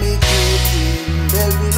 me cooking, Babylonia.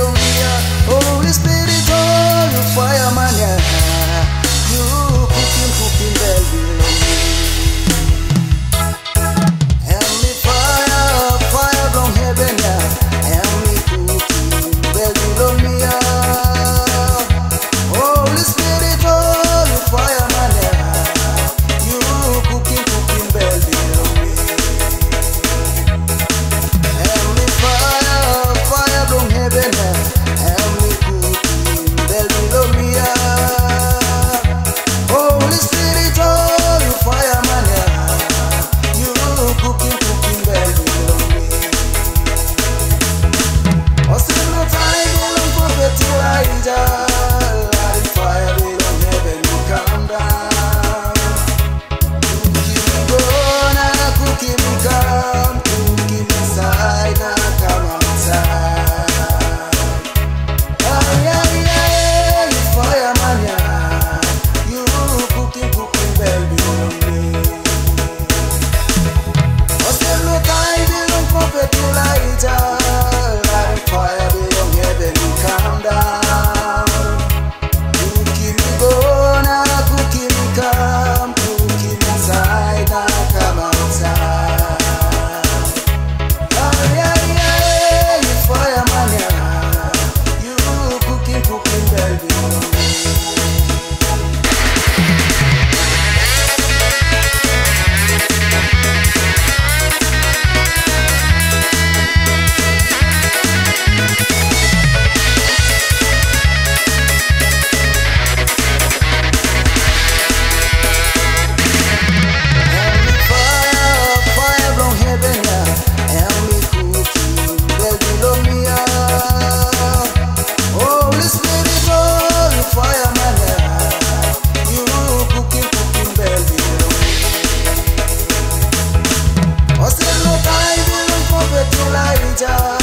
Elijah.